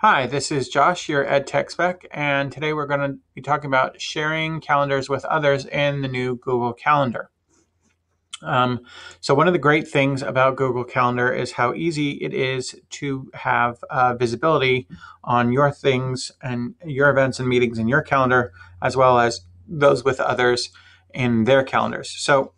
Hi, this is Josh, your EdTech Spec, and today we're going to be talking about sharing calendars with others in the new Google Calendar. Um, so one of the great things about Google Calendar is how easy it is to have uh, visibility on your things and your events and meetings in your calendar, as well as those with others in their calendars. So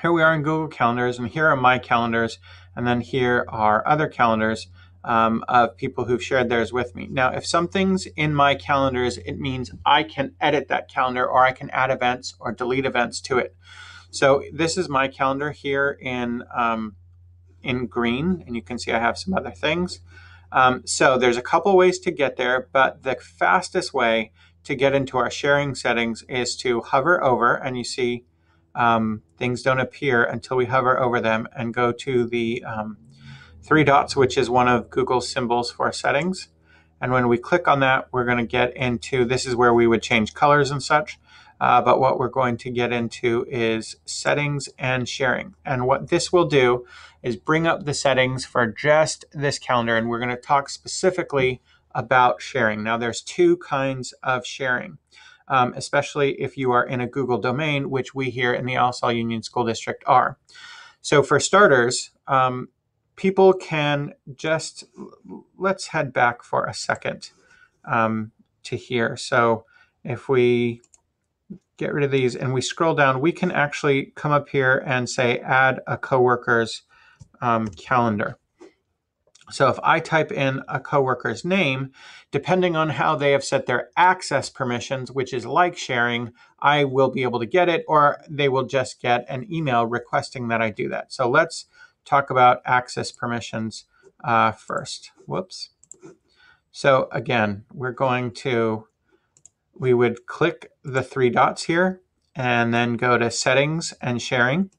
here we are in Google Calendars, and here are my calendars, and then here are other calendars um, of people who've shared theirs with me. Now, if something's in my calendars, it means I can edit that calendar or I can add events or delete events to it. So this is my calendar here in, um, in green, and you can see I have some other things. Um, so there's a couple ways to get there, but the fastest way to get into our sharing settings is to hover over, and you see um, things don't appear until we hover over them and go to the um, three dots, which is one of Google's symbols for settings. And when we click on that, we're going to get into, this is where we would change colors and such. Uh, but what we're going to get into is settings and sharing. And what this will do is bring up the settings for just this calendar. And we're going to talk specifically about sharing. Now, there's two kinds of sharing, um, especially if you are in a Google domain, which we here in the Alisal Union School District are. So for starters, um, people can just, let's head back for a second um, to here. So if we get rid of these and we scroll down, we can actually come up here and say add a coworker's um, calendar. So if I type in a coworker's name, depending on how they have set their access permissions, which is like sharing, I will be able to get it or they will just get an email requesting that I do that. So let's talk about access permissions uh, first. Whoops. So again, we're going to, we would click the three dots here and then go to settings and sharing.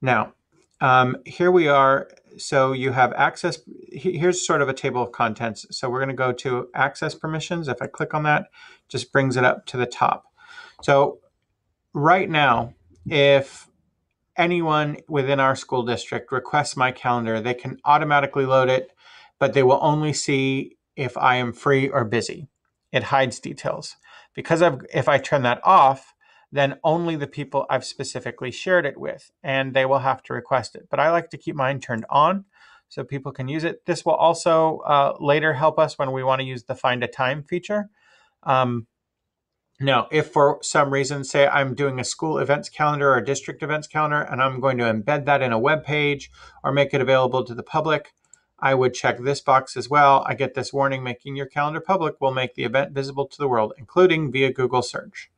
Now, um, here we are. So you have access, here's sort of a table of contents. So we're going to go to access permissions. If I click on that, just brings it up to the top. So right now, if anyone within our school district requests my calendar, they can automatically load it, but they will only see if I am free or busy. It hides details. Because I've, if I turn that off, then only the people I've specifically shared it with, and they will have to request it. But I like to keep mine turned on so people can use it. This will also uh, later help us when we want to use the find a time feature. Um, now, if for some reason, say I'm doing a school events calendar or district events calendar, and I'm going to embed that in a web page or make it available to the public, I would check this box as well. I get this warning, making your calendar public will make the event visible to the world, including via Google search.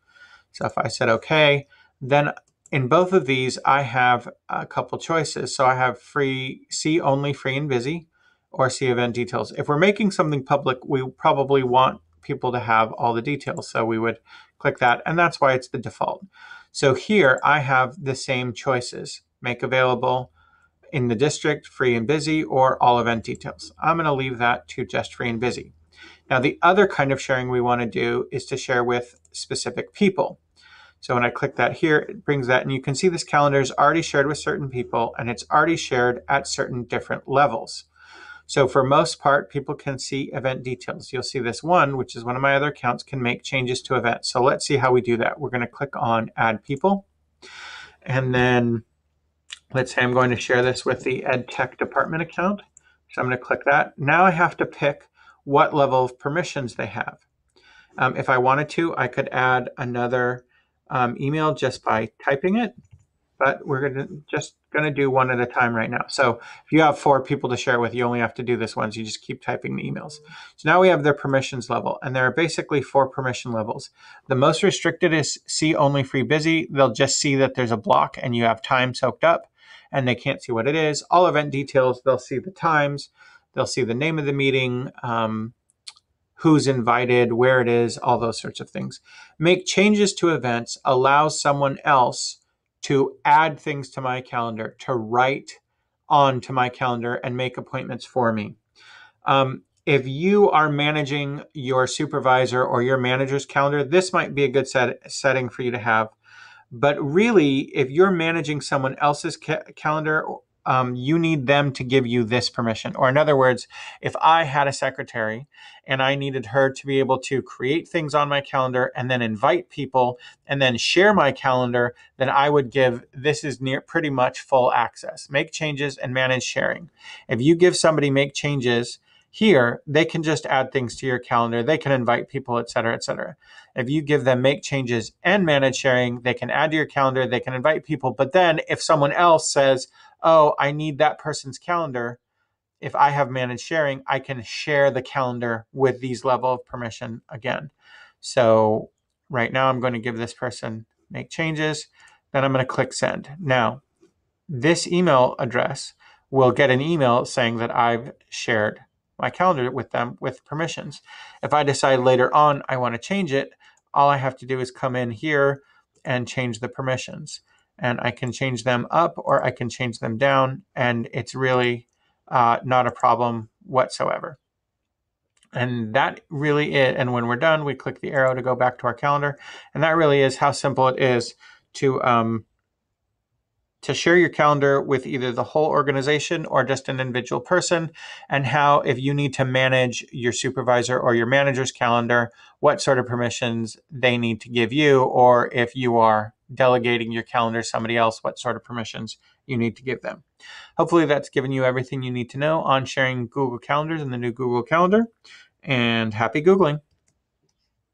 So if I said okay, then in both of these, I have a couple choices. So I have free, see only free and busy, or see event details. If we're making something public, we probably want people to have all the details. So we would click that, and that's why it's the default. So here I have the same choices, make available in the district, free and busy, or all event details. I'm going to leave that to just free and busy. Now, the other kind of sharing we want to do is to share with specific people. So when I click that here, it brings that, and you can see this calendar is already shared with certain people, and it's already shared at certain different levels. So for most part, people can see event details. You'll see this one, which is one of my other accounts, can make changes to events. So let's see how we do that. We're going to click on add people. And then let's say I'm going to share this with the ed tech department account. So I'm going to click that. Now I have to pick what level of permissions they have. Um, if I wanted to, I could add another um, email just by typing it but we're gonna just gonna do one at a time right now. So if you have four people to share with, you only have to do this once. You just keep typing the emails. So now we have their permissions level, and there are basically four permission levels. The most restricted is see only free busy. They'll just see that there's a block and you have time soaked up, and they can't see what it is. All event details, they'll see the times, they'll see the name of the meeting, um, who's invited, where it is, all those sorts of things. Make changes to events allows someone else to add things to my calendar, to write on to my calendar and make appointments for me. Um, if you are managing your supervisor or your manager's calendar, this might be a good set, setting for you to have. But really, if you're managing someone else's ca calendar, um, you need them to give you this permission. Or, in other words, if I had a secretary and I needed her to be able to create things on my calendar and then invite people and then share my calendar, then I would give this is near pretty much full access. Make changes and manage sharing. If you give somebody make changes, here, they can just add things to your calendar. They can invite people, et cetera, et cetera. If you give them make changes and manage sharing, they can add to your calendar, they can invite people. But then if someone else says, oh, I need that person's calendar, if I have managed sharing, I can share the calendar with these level of permission again. So right now I'm going to give this person make changes. Then I'm going to click send. Now, this email address will get an email saying that I've shared my calendar with them with permissions. If I decide later on I want to change it, all I have to do is come in here and change the permissions. And I can change them up or I can change them down, and it's really uh, not a problem whatsoever. And that really is, and when we're done, we click the arrow to go back to our calendar. And that really is how simple it is to um, to share your calendar with either the whole organization or just an individual person, and how, if you need to manage your supervisor or your manager's calendar, what sort of permissions they need to give you, or if you are delegating your calendar to somebody else, what sort of permissions you need to give them. Hopefully, that's given you everything you need to know on sharing Google Calendars and the new Google Calendar. And happy Googling!